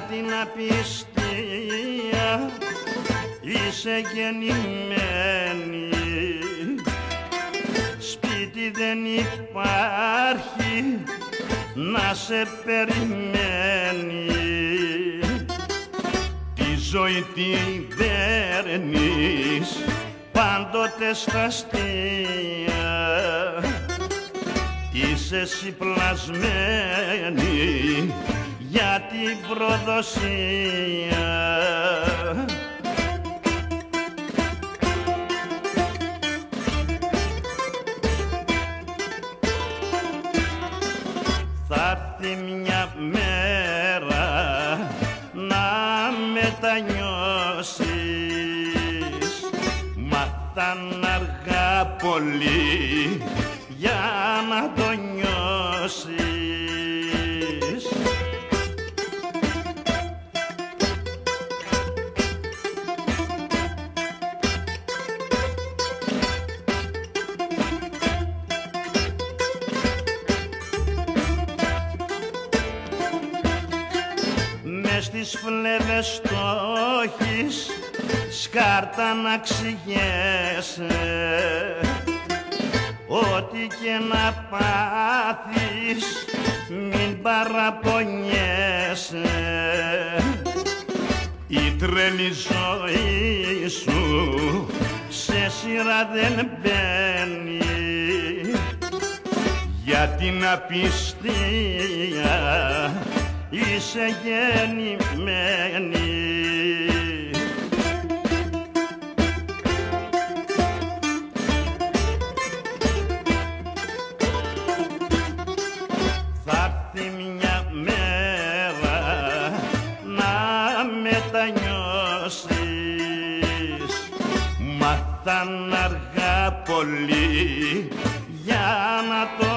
την απιστία είσαι γεννημένη. Σπίτι δεν υπάρχει. Να σε περιμένει. Τη ζωή την παίρνεις πάντοτε στα αστεία. Είσαι εσύ πλασμένη για την προδοσία. Θα έρθει μια μέρα να μετανιώσεις. Μα θα είναι αργά πολύ για να το Μες στις φλέβες το έχεις σκάρτα να ξηγέσαι Ό,τι και να πάθεις μην παραπονιέσαι. Η τρελή ζωή σου σε σειρά δεν μπαίνει. Για την απιστία είσαι γεννημένη. Θα έρθει μια μέρα να μετανιώσεις Μα θα είναι αργά πολύ για να το